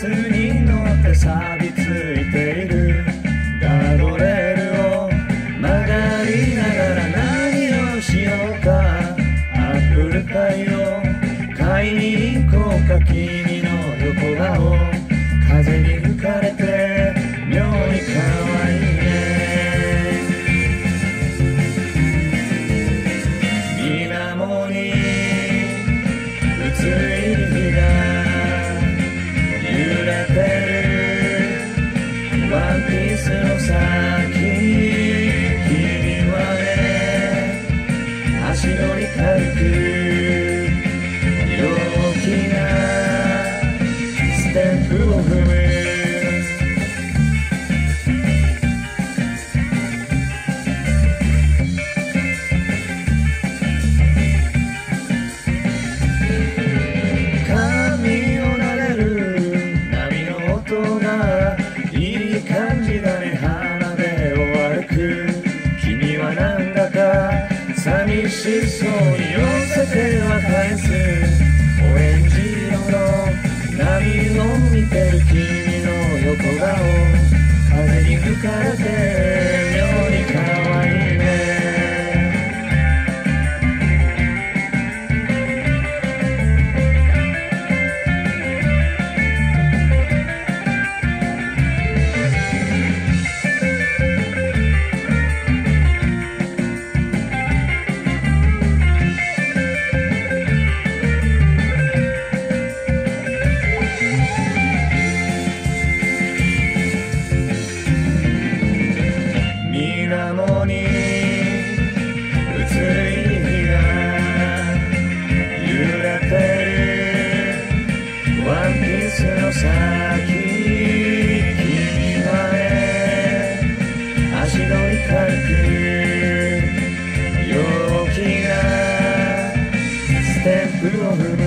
スに乗って錆びついている。ガードレールを曲がりながら何をしようか。アップルパイを買いに行こうか。君の横顔。風に吹かれて妙に可愛い。casino. しそうなもに映る意味が揺れてる。ワンピースの先に君はね足取り軽く陽気なステップを踏む